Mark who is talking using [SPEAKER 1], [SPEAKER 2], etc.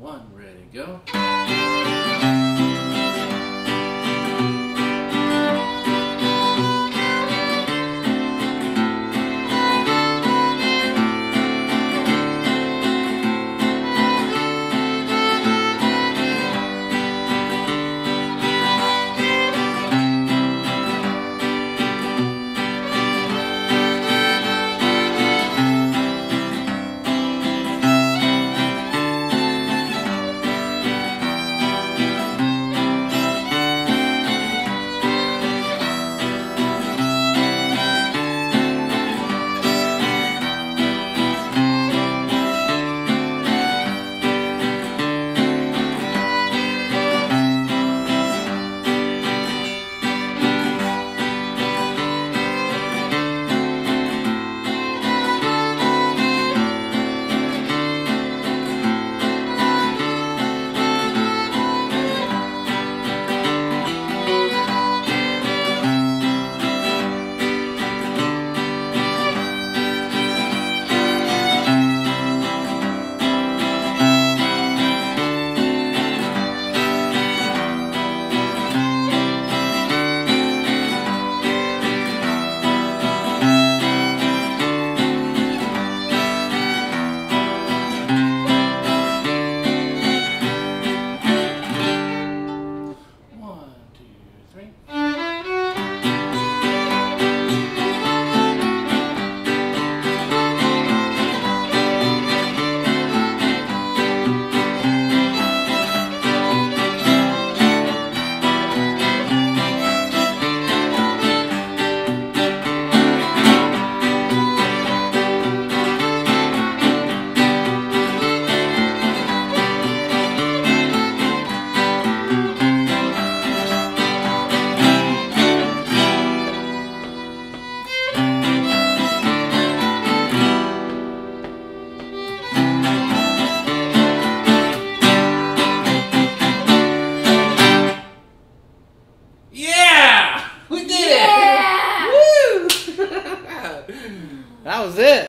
[SPEAKER 1] One, ready, go. That was it.